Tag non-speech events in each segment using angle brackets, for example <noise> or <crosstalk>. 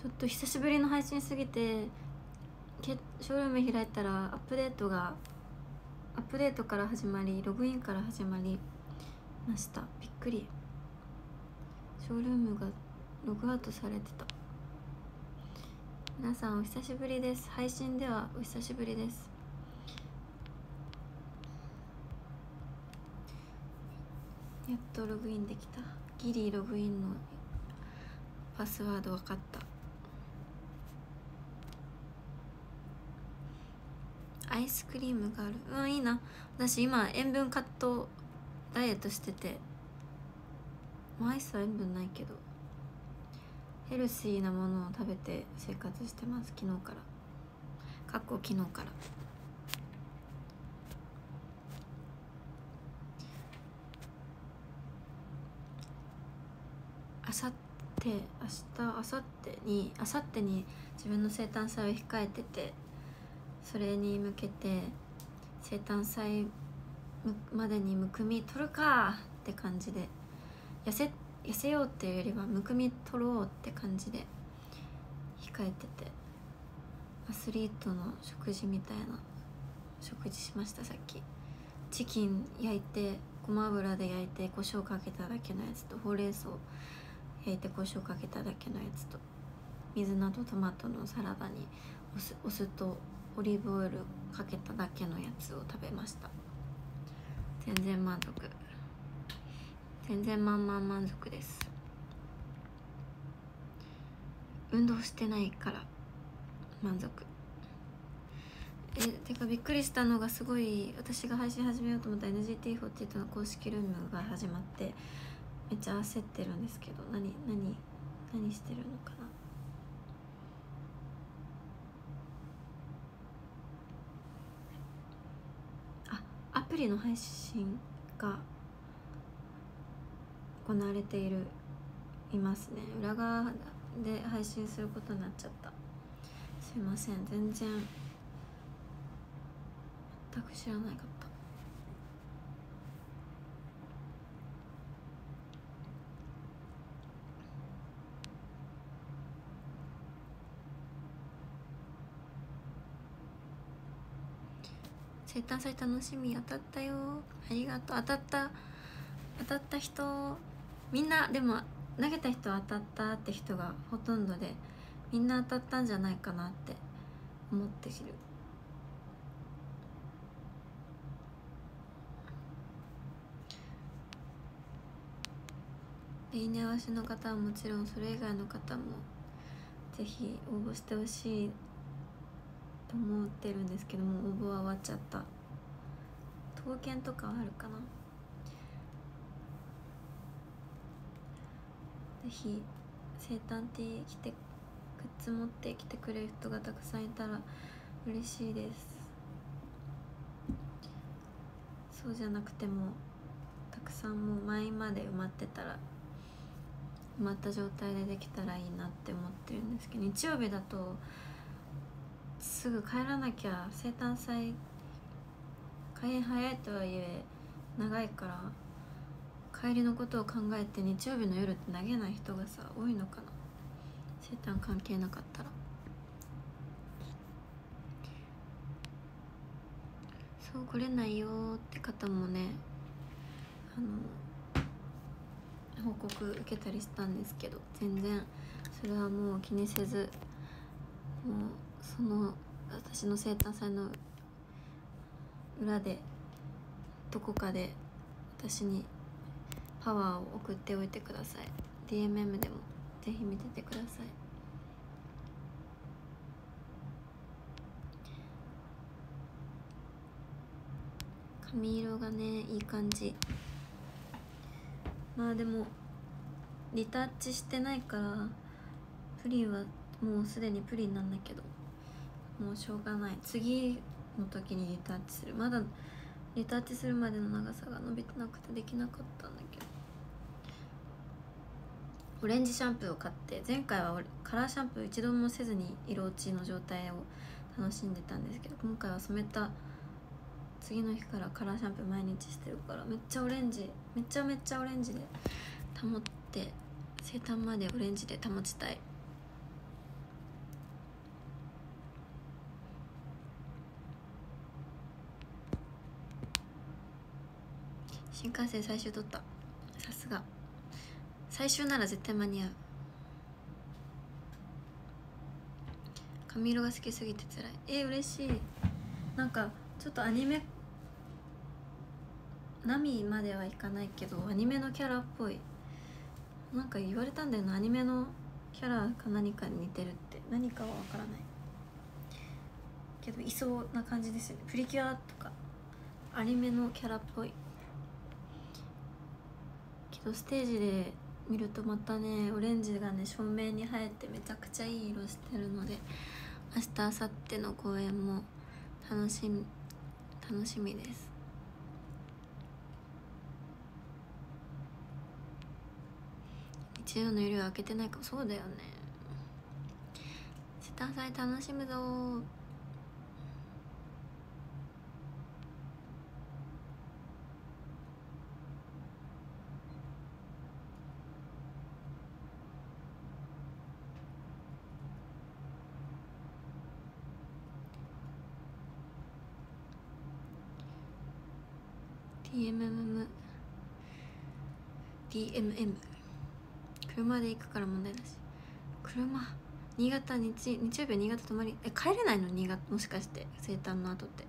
ちょっと久しぶりの配信すぎてショールーム開いたらアップデートがアップデートから始まりログインから始まりました。びっくり。ショールームがログアウトされてた。皆さんお久しぶりです。配信ではお久しぶりです。やっとログインできた。ギリログインのパスワード分かった。アイスクリームがある。うんいいな。私今塩分カットダイエットしてて。まあアイスは塩分ないけど。ヘルシーなものを食べて生活してます。昨日から。かっこ昨日から。あさって明日あさってにあさってに自分の生誕祭を控えてて。それに向けて生誕祭までにむくみ取るかって感じで痩せ痩せようっていうよりはむくみ取ろうって感じで控えててアスリートの食事みたいな食事しましたさっき。チキン焼いてごま油で焼いて胡椒かけただけのやつとほうれん草焼いて胡椒かけただけのやつと水菜とトマトのサラダにお酢お酢とオリーブオイルかけただけのやつを食べました。全然満足。全然満々満足です。運動してないから満足。えてかびっくりしたのがすごい私が配信始めようと思った NGT48 の公式ルームが始まってめっちゃ焦ってるんですけど何何何してるのかなあアプリの配信が行われているいますね。裏側で配信することになっちゃった。すいません。全然全く知らないかった。生誕祭楽しみ当たったよ。ありがとう。当たった。当たった人。みんなでも投げた人当たったって人がほとんどでみんな当たったんじゃないかなって。思っている。例年合わせの方はもちろんそれ以外の方もぜひ応募してほしい。と思ってるんですけども応募は終わっちゃった。刀剣とかはあるかな。ぜひ生誕ティー来てグッズ持ってきてくれる人がたくさんいたら嬉しいです。そうじゃなくてもたくさんもう前まで埋まってたら埋まった状態でできたらいいなって思ってるんですけど日曜日だとすぐ帰らなきゃ生誕祭開園早いとはいえ長いから帰りのことを考えて日曜日の夜って投げない人がさ多いのかな。生誕関係なかったら。そう来れないよって方もねあの報告受けたりしたんですけど全然それはもう気にせずもうその私の生誕祭の裏でどこかで私にパワーを送っておいてください。DMM でもぜひ見ててください。髪色がねいい感じ。まあでもリタッチしてないからプリンはもうすでにプリンなんだけど。もうしょうがない。次の時にリタッチする。まだリタッチするまでの長さが伸びてなくてできなかったんだけど。オレンジシャンプーを買って前回はカラーシャンプー一度もせずに色落ちの状態を楽しんでたんですけど今回は染めた次の日からカラーシャンプー毎日してるからめっちゃオレンジめちゃめちゃオレンジで保って生誕までオレンジで保ちたい。新幹線最終取った。さすが。最終なら絶対間に合う。髪色が好きすぎて辛い。えー、嬉しい。なんかちょっとアニメ波まではいかないけどアニメのキャラっぽい。なんか言われたんだよな。アニメのキャラか何かに似てるって。何かは分からない。けどいそうな感じですよね。プリキュアとかアニメのキャラっぽい。けどステージで見るとまたねオレンジがね照明に映えてめちゃくちゃいい色してるので明日明後日の公演も楽しみ楽しみです。日曜の夜は開けてないかそうだよね。下祭楽しむぞ DMM DMM 車で行くから問題だし。車新潟日日曜日は新潟泊まりえ帰れないの？新潟もしかして生誕の後って。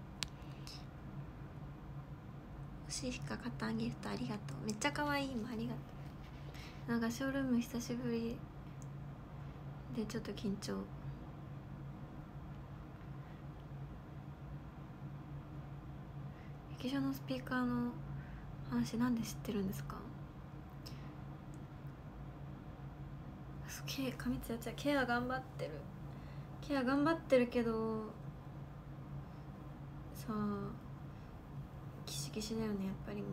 星しいか買ったギフトありがとう。めっちゃ可愛い今ありがとう。なんかショールーム久しぶりでちょっと緊張。劇場のスピーカーの話なんで知ってるんですか？ケ髪つやつや。ケア頑張ってる。ケア頑張ってるけどさあキシキシだよね。やっぱりもう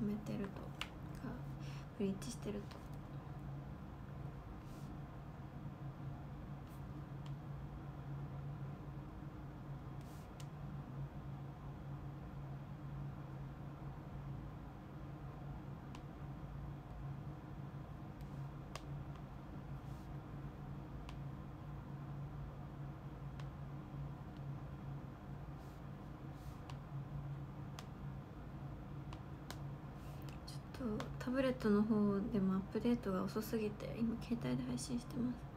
染めてるとかブリッジしてると。タブレットの方でもアップデートが遅すぎて今携帯で配信してます。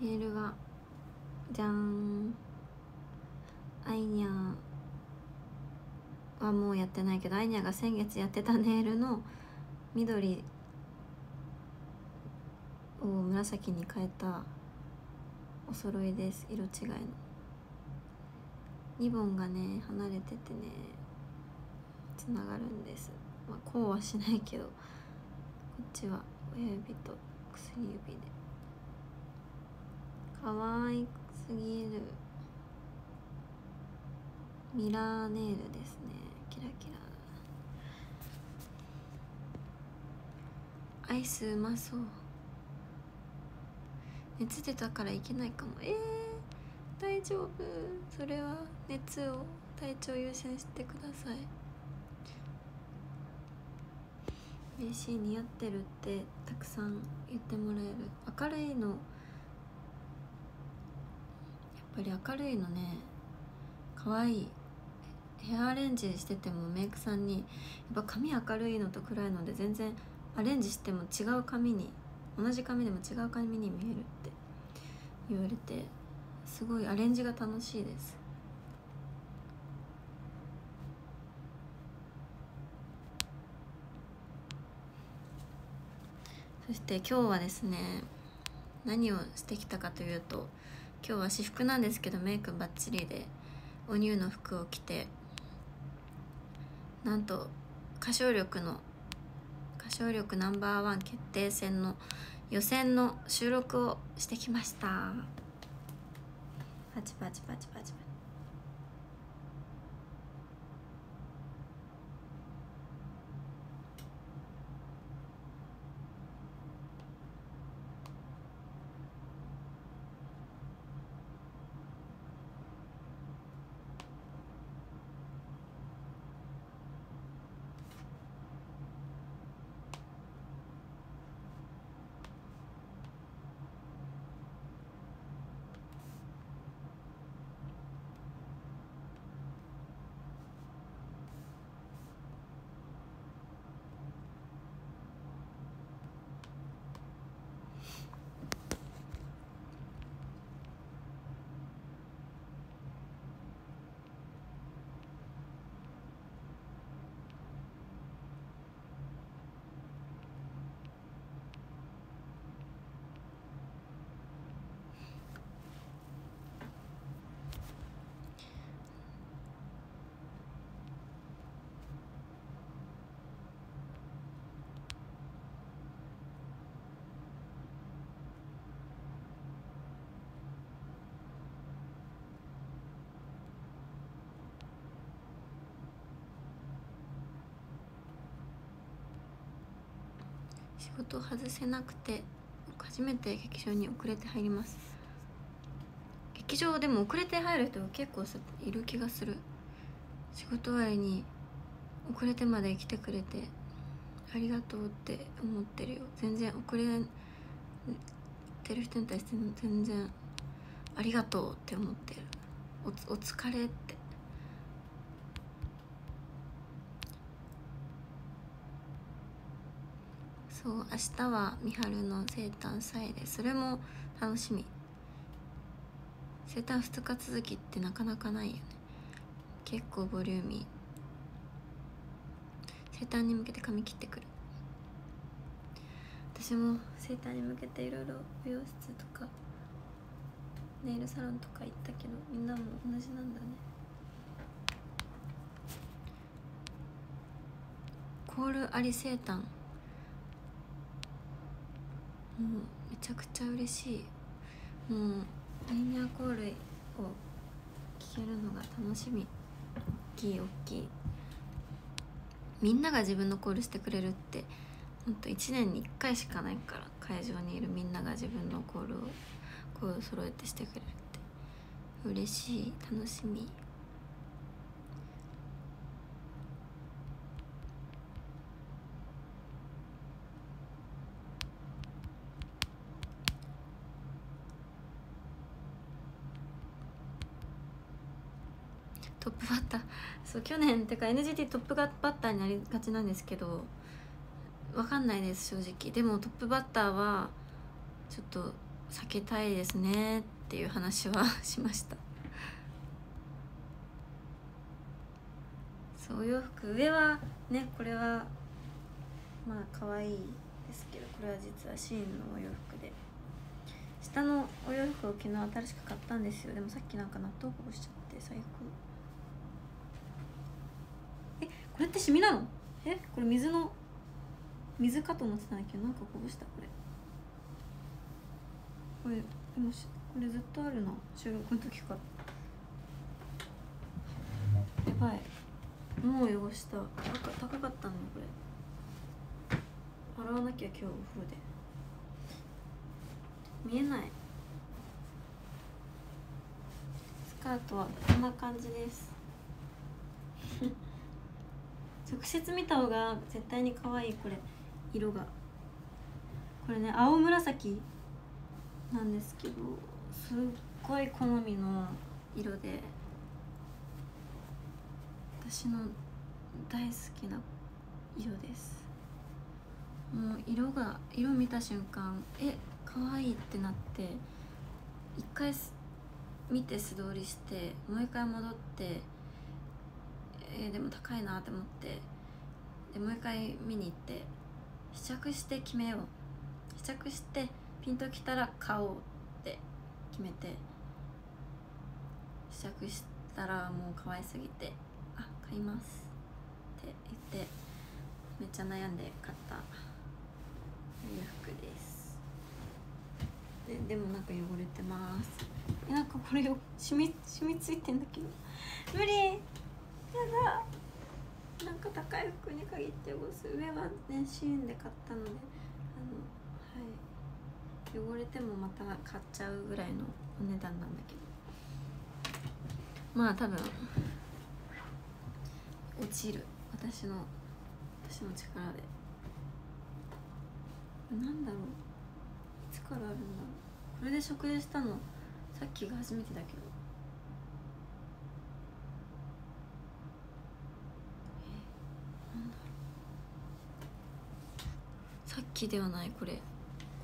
メールが。じゃん。アイニャはもうやってないけどアイニャが先月やってたネイルの緑を紫に変えたお揃いです。色違いの。リボンがね離れててねつながるんです。まあこうはしないけどこっちは親指と薬指で。可愛すぎる。ミラーネイルですね。キラキラ。アイスうまそう。熱出たからいけないかも。えー、大丈夫。それは熱を体調優先してください。嬉しい似合ってるってたくさん言ってもらえる。明るいの。やっぱり明るいのね。可愛い。ヘアアレンジしててもメイクさんにやっぱ髪明るいのと暗いので全然アレンジしても違う髪に同じ髪でも違う髪に見えるって言われてすごいアレンジが楽しいです。そして今日はですね何をしてきたかというと今日は私服なんですけどメイクバッチリでお乳の服を着てなんと歌唱力の唱力ナンバーワン決定戦の予選の収録をしてきました。パチパチパチパチパチ。仕事を外せなくて初めて劇場に遅れて入ります。劇場でも遅れて入る人が結構いる気がする。仕事終わりに遅れてまで来てくれてありがとうって思ってるよ。全然遅れてる人に対して全然ありがとうって思ってる。おお疲れって。そう明日は美晴の生誕祭でそれも楽しみ。生誕2日続きってなかなかないよね。結構ボリューミー。生誕に向けて髪切ってくる。私も生誕に向けていろいろ美容室とかネイルサロンとか行ったけどみんなも同じなんだね。コールあり生誕。もうめちゃくちゃ嬉しい。もうレニアコールを聞けるのが楽しみ。大きい大きい。みんなが自分のコールしてくれるって。ほんと1年に1回しかないから会場にいるみんなが自分のコールを声を揃えてしてくれるって。嬉しい。楽しみ。トップバッター。そう去年ってか NGT トップバッターになりがちなんですけど分かんないです正直。でもトップバッターはちょっと避けたいですねっていう話は <laughs> しました。そうお洋服。上はねこれはまあ可愛いですけどこれは実はシーンのお洋服で。下のお洋服を昨日新しく買ったんですよ。でもさっきなんか納豆こぼしちゃって最悪これってシミなの？え？これ水の水かと思ってたんだけどなんかこぼしたこれ。これでもこれずっとあるな。収録の時から。やばい。もう汚した。高かったのこれ。洗わなきゃ今日お風呂で。見えない。スカートはこんな感じです。直接見た方が絶対に可愛いこれ色が。これね青紫なんですけどすっごい好みの色で私の大好きな色です。もう色が色見た瞬間え可愛いってなって一回見て素通りしてもう一回戻ってえー、でも高いなって思ってでもう一回見に行って試着して決めよう。試着してピンときたら買おうって決めて試着したらもう可愛すぎて「あ買います」って言ってめっちゃ悩んで買った。洋服です。ででもなんか汚れてます。なんかこれよ染み染みついてんだけど。無理。だなんか高い服に限って汚す上はねシーンで買ったのであのはい汚れてもまた買っちゃうぐらいのお値段なんだけど。まあ多分落ちる。私の私の力で。なんだろう。いつからあるんだろう。これで食事したのさっきが初めてだけど。さっきではないこれ。こ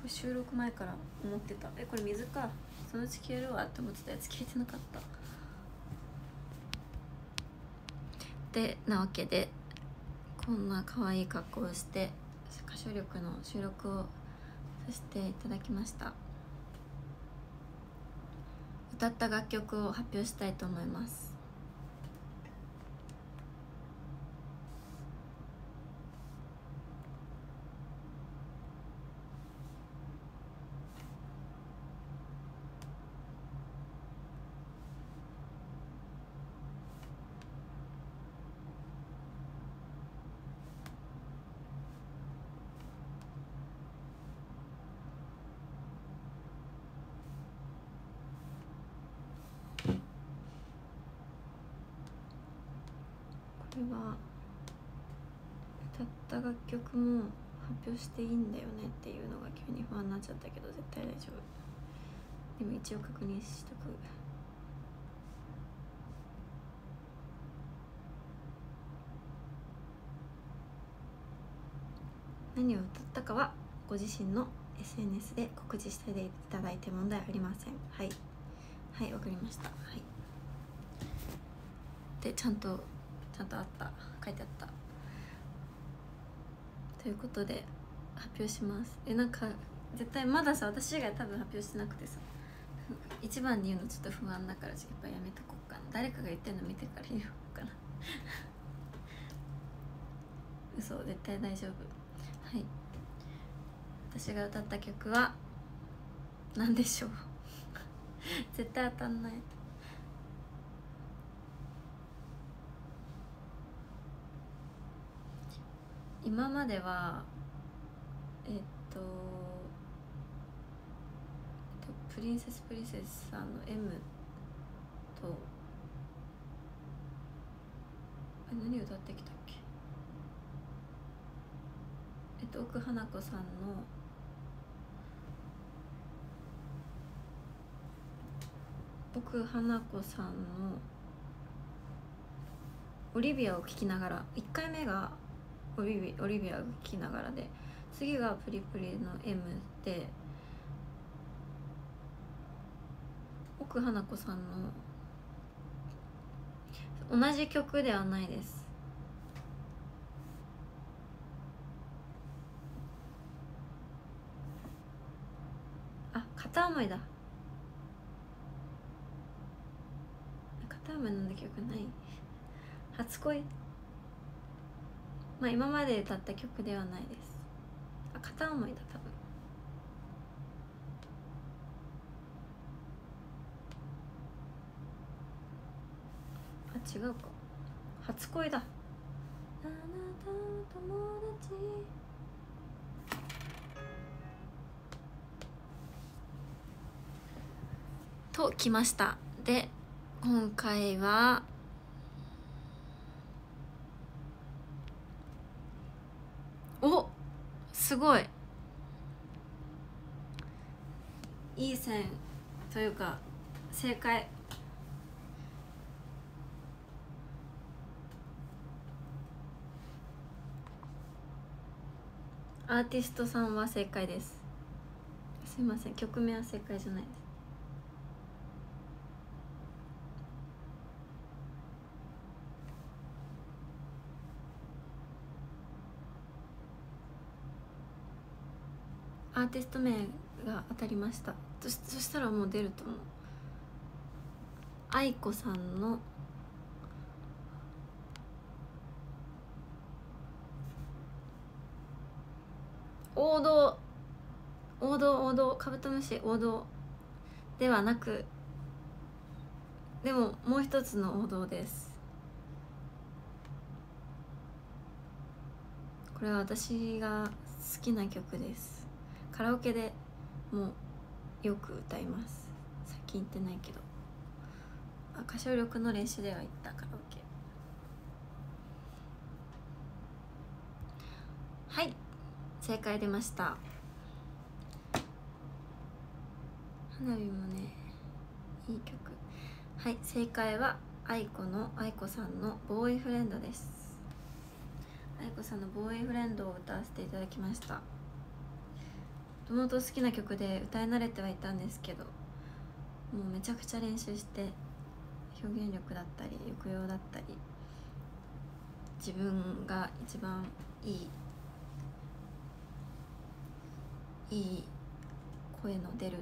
れ収録前から思ってた。えこれ水か。そのうち消えるわ。って思ってたやつ消えてなかった。でなわけでこんな可愛い格好をして歌唱力の収録をさせていただきました。歌った楽曲を発表したいと思います表していいんだよねっていうのが急に不安になっちゃったけど絶対大丈夫。でも一応確認しとく。何を歌ったかはご自身の SNS で告知していただいて問題ありません。はい。はいわかりました。はい。でちゃんとちゃんとあった。書いてあった。ということで発表します。えなんか絶対まださ私以外多分発表してなくてさ一番に言うのちょっと不安だからやっぱやめとこうかな。誰かが言ってんの見てから言おうかな。<laughs> 嘘絶対大丈夫。はい。私が歌った曲は何でしょう。<laughs> 絶対当たんない。今まではえっとプリンセスプリンセスさんの M と何歌ってきたっけ？えっと奥花子さんの奥花子さんのオリビアを聴きながら1回目がオリビオリビアを聴きながらで次がプリプリの M で奥花子さんの同じ曲ではないです。あ片思いだ。片思いなんだ曲ない初恋？まあ今まで歌った曲ではないです。あ片思いだ多分。あ違うか。初恋だ。あなたの友達。ときました。で今回はおすごい。いい線というか正解。アーティストさんは正解です。すいません。曲名は正解じゃないです。アーティスト名が当たりました。そそしたらもう出ると思う。愛子さんの王道王道王道カブトムシ王道。ではなくでももう一つの王道です。これは私が好きな曲です。カラオケでもよく歌います。最近行ってないけど。あ歌唱力の練習では行ったカラオケ。はい。正解出ました。花火もねいい曲。はい。正解は愛子の愛子さんのボーイフレンドです。愛子さんのボーイフレンドを歌わせていただきました。ともと好きな曲で歌い慣れてはいたんですけどもうめちゃくちゃ練習して表現力だったり抑揚だったり自分が一番いいいい声の出る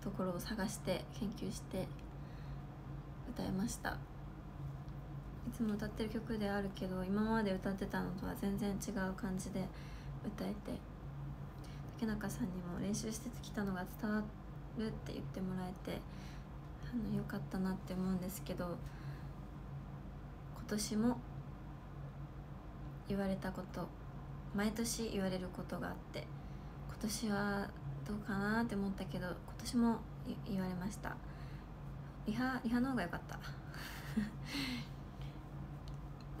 ところを探して研究して歌いました。いつも歌ってる曲であるけど今まで歌ってたのとは全然違う感じで歌えて竹中さんにも練習してきたのが伝わるって言ってもらえてあのよかったなって思うんですけど今年も言われたこと毎年言われることがあって今年はどうかなって思ったけど今年も言われました。リハリハの方が良かった。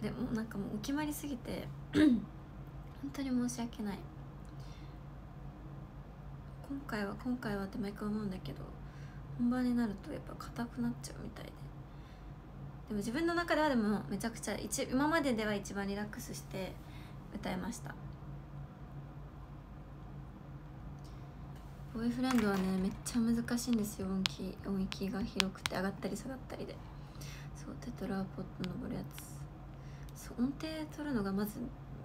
<laughs> でもなんかもうお決まりすぎて <clears throat> 本当に申し訳ない。今回は今回はって毎回思うんだけど本番になるとやっぱ硬くなっちゃうみたいで。でも自分の中ではでもめちゃくちゃ一今まででは一番リラックスして歌いました。ボーイフレンドはねめっちゃ難しいんですよ。音域音域が広くて上がったり下がったりで。そうテトラポット登るやつ。そう音程取るのがまず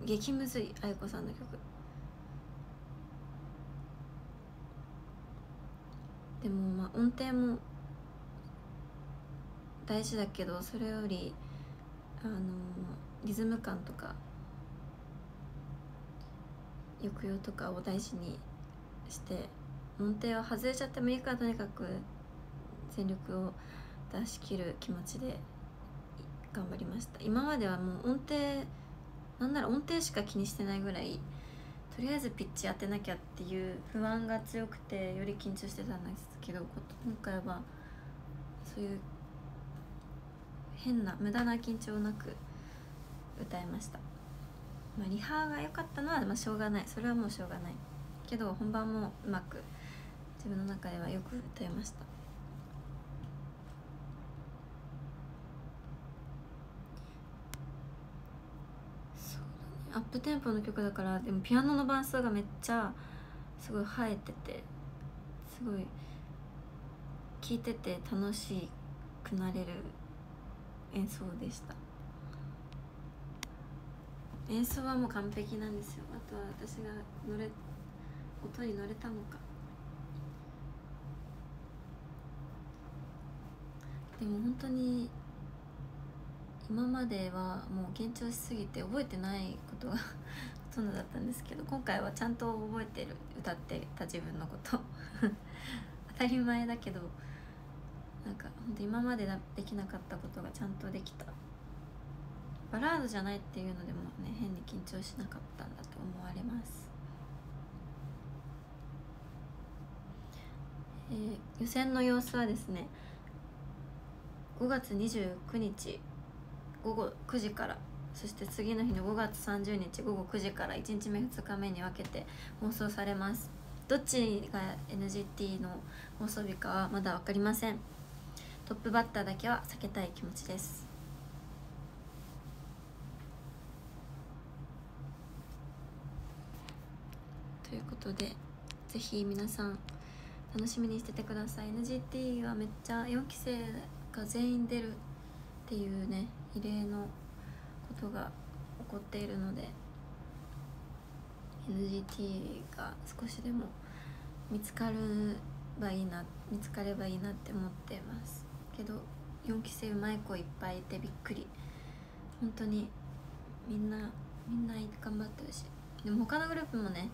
激むずい愛子さんの曲でもまあ音程も大事だけどそれよりあのリズム感とか抑揚とかを大事にして音程は外れちゃってもいいからとにかく全力を出し切る気持ちで頑張りました。今まではもう音程なんなら音程しか気にしてないぐらいとりあえずピッチ当てなきゃっていう不安が強くてより緊張してたんですけど今回はそういう変な無駄な緊張なく歌いました、まあ、リハが良かったのは、まあ、しょうがない。それはもうしょうがない。けど本番もうまく自分の中ではよく歌いましたそうだねアップテンポの曲だからでもピアノの伴奏がめっちゃすごい生えててすごい聴いてて楽しくなれる演奏でした。演奏はもう完璧なんですよ。あとは私が乗れ音に乗れたのか。でも本当に今まではもう緊張しすぎて覚えてないことがほとんどだったんですけど今回はちゃんと覚えてる歌ってた自分のこと。当たり前だけどなんか本当今までできなかったことがちゃんとできた。バラードじゃないっていうのでもね変に緊張しなかったんだと思われます。えー、予選の様子はですね5月29日午後9時から。そして次の日の5月30日午後9時から1日目2日目に分けて放送されます。どっちが NGT の放送日かはまだ分かりません。トップバッターだけは避けたい気持ちです。ということでぜひ皆さん楽しみにしててください。NGT はめっちゃ4期生が全員出るっていうね異例のことが起こっているので NGT が少しでも見つかるばいいな見つかればいいなって思ってます。けど4期生うまい子いっぱいいてびっくり。本当にみんなみんな頑張ってるし。でも他のグループもね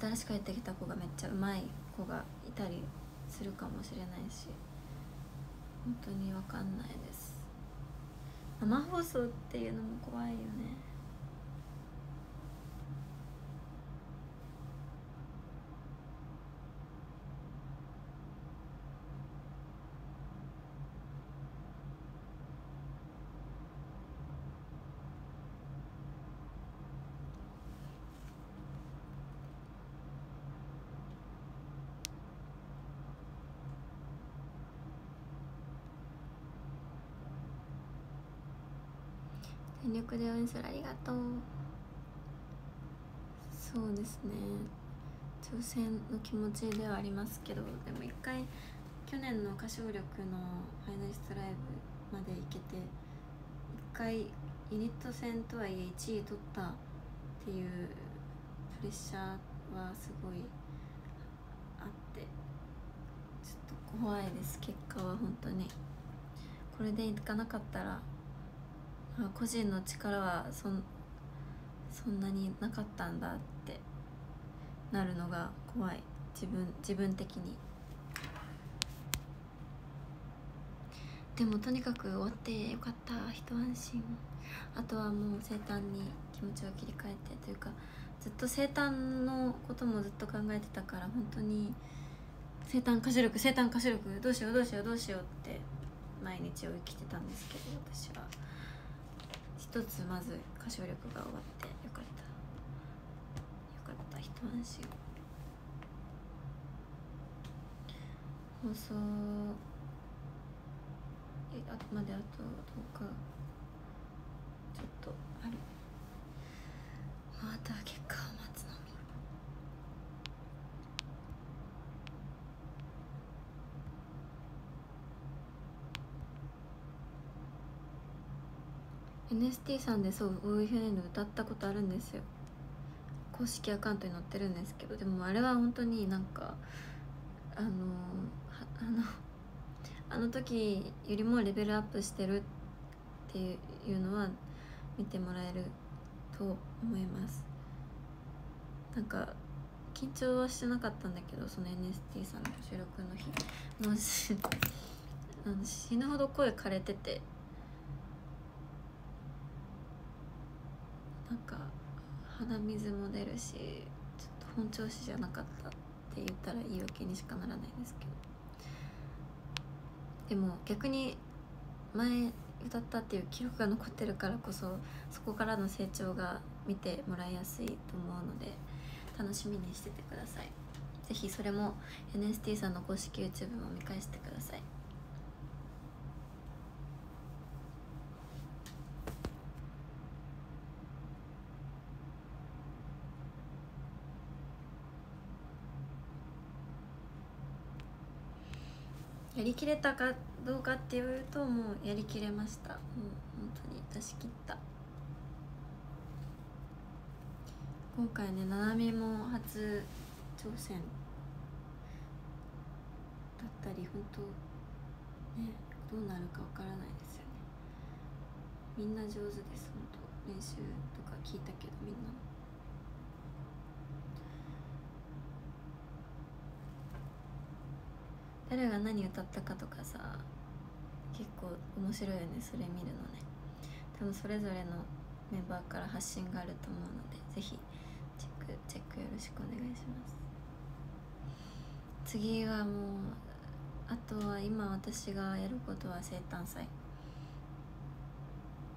新しく入ってきた子がめっちゃうまい子がいたりするかもしれないし。本当に分かんないです。生放送っていうのも怖いよね。で応援する。ありがとう。そうですね。挑戦の気持ちではありますけどでも一回去年の歌唱力のファイナリストライブまで行けて一回ユニット戦とはいえ1位取ったっていうプレッシャーはすごいあってちょっと怖いです。結果は本当に。これでいかなかったら個人の力はそんそんなになかったんだってなるのが怖い。自分自分的に。でもとにかく終わってよかった。一安心。あとはもう生誕に気持ちを切り替えてというかずっと生誕のこともずっと考えてたから本当に生誕歌手力生誕歌手力どうしようどうしようどうしようって毎日を生きてたんですけど私は。一つまず歌唱力が終わってよかった。よかった。一安心。放送。えあまであと10日ちょっとあるまた結果を待つのみ NST さんでそう「大井船の歌ったことあるんですよ。公式アカウントに載ってるんですけどでもあれは本当になんかあのあの <laughs> あの時よりもレベルアップしてるっていうのは見てもらえると思います。なんか緊張はしてなかったんだけどその NST さんの収録の日。もう <laughs> 死ぬほど声枯れてて。なんか鼻水も出るしちょっと本調子じゃなかったって言ったら言い訳にしかならないんですけど。でも逆に前歌ったっていう記録が残ってるからこそそこからの成長が見てもらいやすいと思うので楽しみにしててください。是非それも NST さんの公式 YouTube も見返してください。やりきれたかどうかっていうともうやりきれました。もう本当に出し切った。今回ねななみも初挑戦だったり本当ねどうなるかわからないですよね。みんな上手です本当。練習とか聞いたけどみんなの誰が何歌ったかとかさ結構面白いよねそれ見るのね。多分それぞれのメンバーから発信があると思うのでぜひチェックチェックよろしくお願いします。次はもうあとは今私がやることは生誕祭。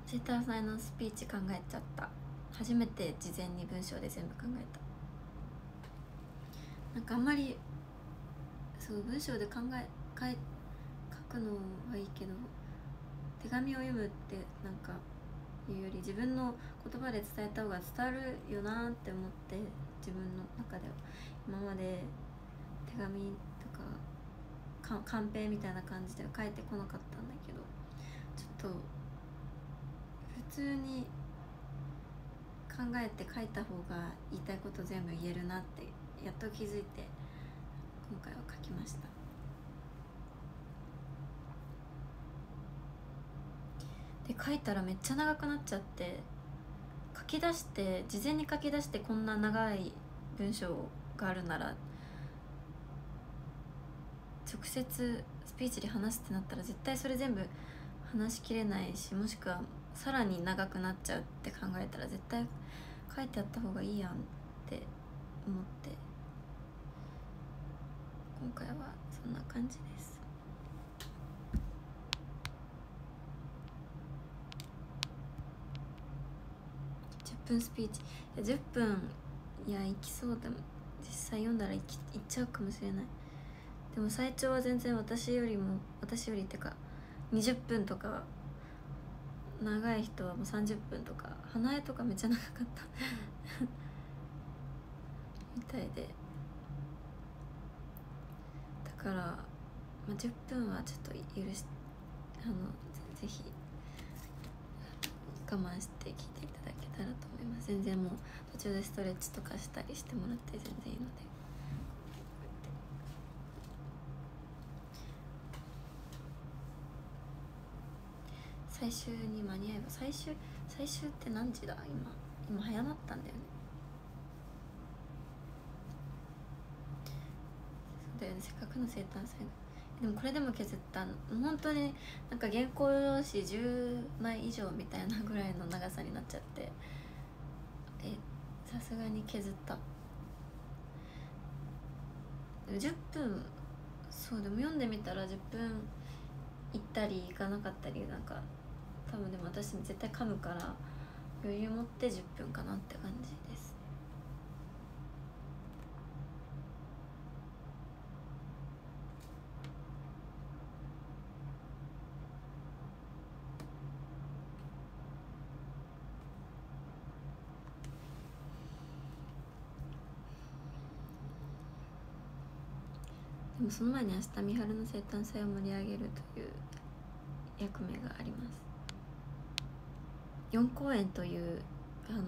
生誕祭のスピーチ考えちゃった。初めて事前に文章で全部考えた。なんかあんまりそう文章で考え書い書くのはいいけど手紙を読むってなんかいうより自分の言葉で伝えた方が伝わるよなって思って自分の中では今まで手紙とかかカンペみたいな感じでは書いてこなかったんだけどちょっと普通に考えて書いた方が言いたいこと全部言えるなってやっと気づいて今回は書きました。で書いたらめっちゃ長くなっちゃって書き出して事前に書き出してこんな長い文章があるなら直接スピーチで話すってなったら絶対それ全部話しきれないしもしくはさらに長くなっちゃうって考えたら絶対書いてあった方がいいやんって思って。今回はそんな感じです。10分スピーチ。いや10分いやいきそうでも実際読んだらいきいっちゃうかもしれない。でも最長は全然私よりも私よりってか20分とか長い人はもう30分とか花江とかめっちゃ長かった。みたいで。から、まあ、10分はちょっと許しあのぜひ我慢して聞いていただけたらと思います。全然もう途中でストレッチとかしたりしてもらって全然いいので。最終に間に合えば最終最終って何時だ？今今早なったんだよねそうだよね。せっかくの生誕祭でもこれでも削った本当になんか原稿用紙10枚以上みたいなぐらいの長さになっちゃって。えさすがに削った。10分そうでも読んでみたら10分行ったり行かなかったりなんか多分でも私絶対噛むから余裕持って10分かなって感じですでもその前に明日美晴の生誕祭を盛り上げるという役目があります。4公演というあの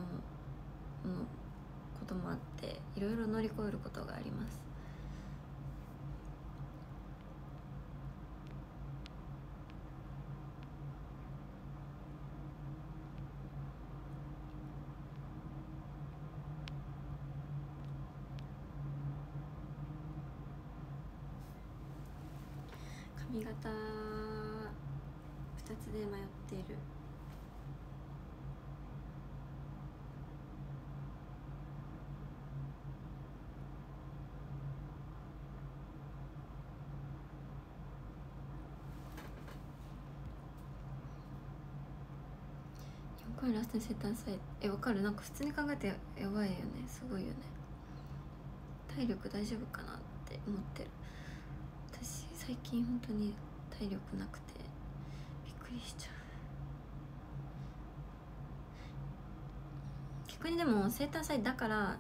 こともあっていろいろ乗り越えることがあります。髪型2つで迷っているラストに生誕祭えわかる。なんか普通に考えてやばいよね。すごいよね。体力大丈夫かなって思ってる。最近本当に体力なくてびっくりしちゃう。逆にでも生誕祭だからあの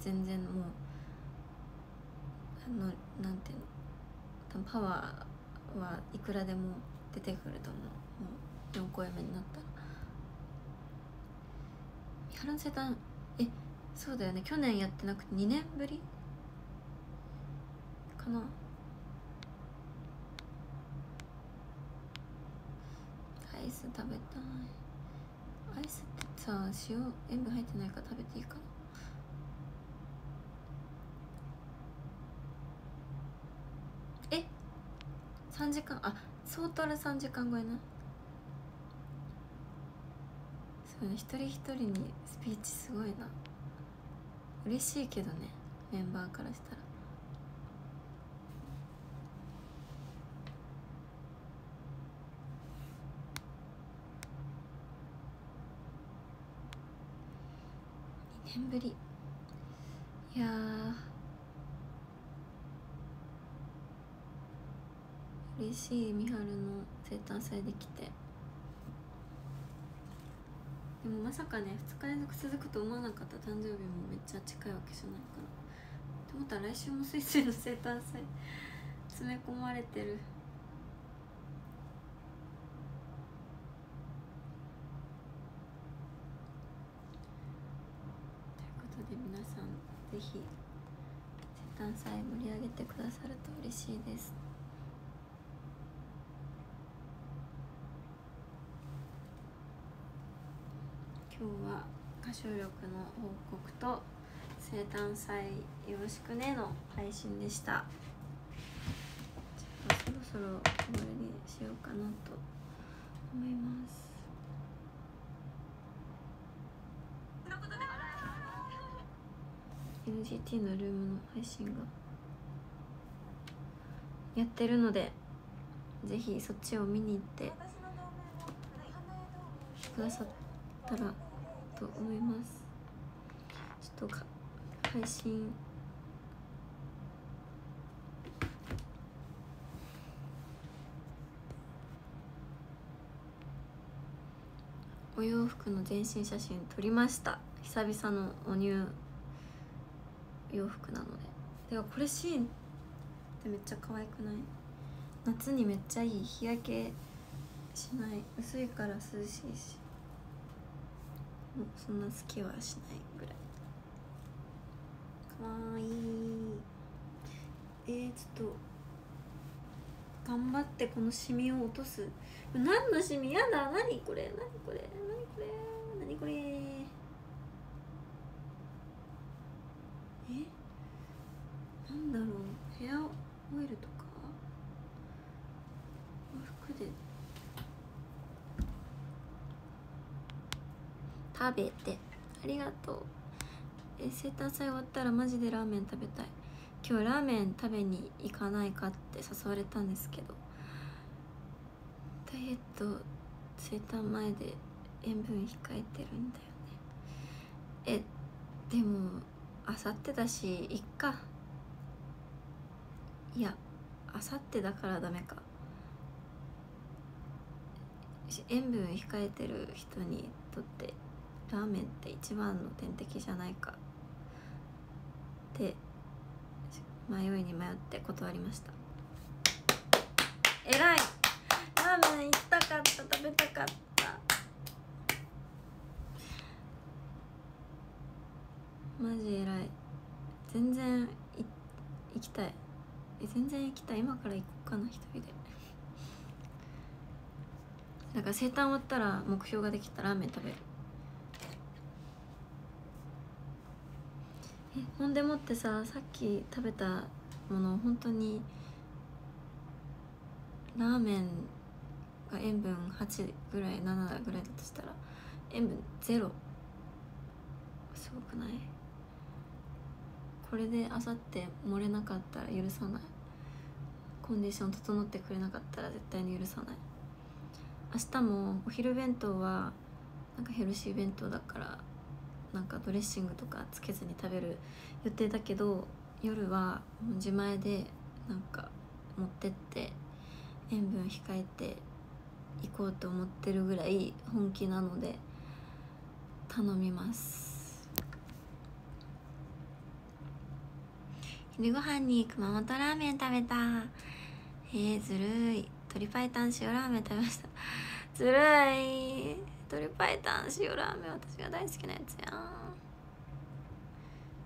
全然もうあのなんていうのパワーはいくらでも出てくると思う。もう4公演目になったら。三原の生誕えそうだよね。去年やってなくて2年ぶりかなアイス食べたい。アイスってさ塩塩分入ってないから食べていいかな。え？3時間？あ相当な3時間超えな。そうね一人一人にスピーチすごいな。嬉しいけどねメンバーからしたら2年ぶり。いやー。嬉しい美晴の生誕祭できて。でもまさかね2日連続続くと思わなかった誕生日もめっちゃ近いわけじゃないから。と思ったら来週もスイスイの生誕祭 <laughs> 詰め込まれてるということで皆さんぜひ生誕祭盛り上げてくださると嬉しいです。今日は歌唱力の報告と生誕祭よろしくねの配信でした。じゃあそろそろ終わりにしようかなと思います。NGT のルームの配信がやってるのでぜひそっちを見に行ってくださったらと思います。ちょっとか配信お洋服の全身写真撮りました。久々のおニュー洋服なので。ではこれシーンってめっちゃ可愛くない？夏にめっちゃいい日焼けしない。薄いから涼しいし。もうそんな好きはしないぐらい。かわいい。えー、ちょっと。頑張ってこのシミを落とす。何のシミ？やだ。何これ？何これ？何これ？何これえなんだろうヘアオイルとか服で食べてありがとう。え生誕祭終わったらマジでラーメン食べたい。今日ラーメン食べに行かないかって誘われたんですけど。ダイエット生誕前で塩分控えてるんだよね。えでもあさってだしいっか。いやあさってだからダメか。塩分控えてる人にとってラーメンって一番の天敵じゃないか。って迷いに迷って断りました。えらい。ラーメン行きたかった食べたかった。マジえらい。全然い行きたい。え全然行きたい。今から行こうかな一人で。なんか生誕終わったら目標ができたらラーメン食べる。えほんでもってささっき食べたもの本当にラーメンが塩分8ぐらい7ぐらいだとしたら塩分ゼロ。すごくない？これであさって漏れなかったら許さない。コンディション整ってくれなかったら絶対に許さない。明日もお昼弁当はなんかヘルシー弁当だからなんかドレッシングとかつけずに食べる予定だけど夜は自前でなんか持ってって塩分控えて行こうと思ってるぐらい本気なので頼みます。昼ご飯に熊本ラーメン食べた。えー、ずるい。鶏白湯塩ラーメン食べました。<laughs> ずるい。鶏白湯塩ラーメン私が大好きなやつやん。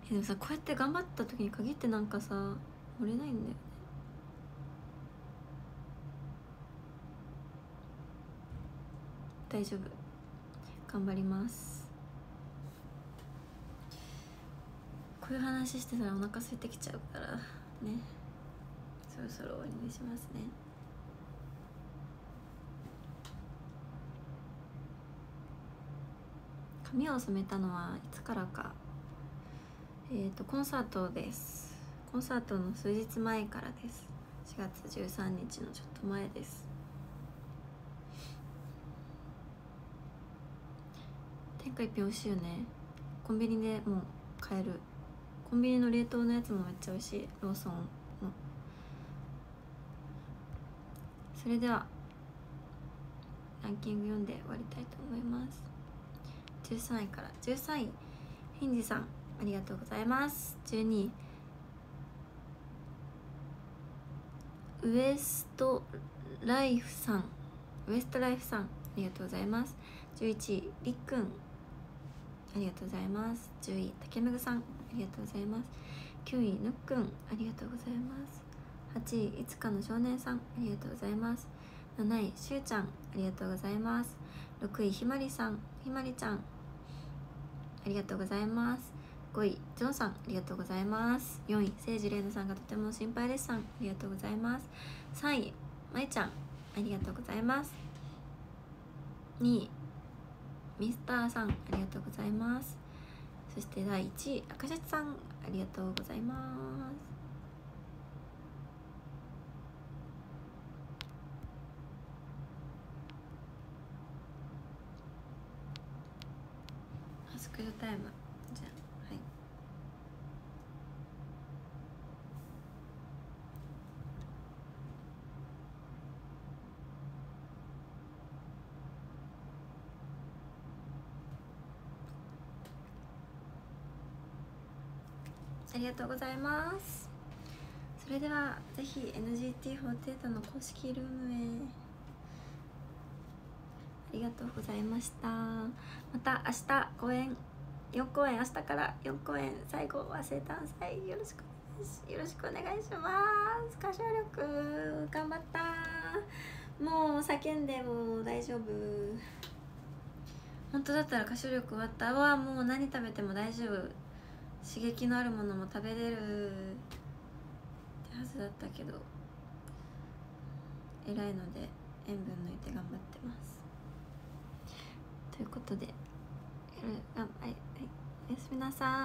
えでもさこうやって頑張った時に限ってなんかさ漏れないんだよね。大丈夫。頑張ります。こういう話してたらお腹空いてきちゃうからね。そろそろ終わりにしますね。髪を染めたのはいつからか。えっ、ー、とコンサートです。コンサートの数日前からです。4月13日のちょっと前です。天下一品美味しいよね。コンビニでもう買える。コンビニの冷凍のやつもめっちゃ美味しい。ローソンのそれではランキング読んで終わりたいと思います。13位から。13位。ヒンジさんありがとうございます。12位。ウエストライフさん。ウエストライフさんありがとうございます。11位りっくんありがとうございます。10位竹めぐさん。ありがとうございます。9位ぬっくんありがとうございます。8位いつかの少年さんありがとうございます。7位しゅうちゃんありがとうございます。6位ひまりさんひまりちゃんありがとうございます。5位ジョンさんありがとうございます。4位誠治玲奈さんがとても心配ですさんありがとうございます。3位まいちゃんありがとうございます。2位ミスターさんありがとうございます。そして第1位赤シャツさんありがとうございます。スクールタイムじゃあはいありがとうございます。それではぜひ NGT48 の公式ルームへ。ありがとうございました。また明日公演4公演明日から4公演最後は生誕祭よろしくよろしくお願いします。歌唱力頑張った。もう叫んでも大丈夫。本当だったら歌唱力終わったわもう何食べても大丈夫。刺激のあるものも食べれるってはずだったけど偉いので塩分抜いて頑張ってます。ということで、はいはい、おやすみなさい。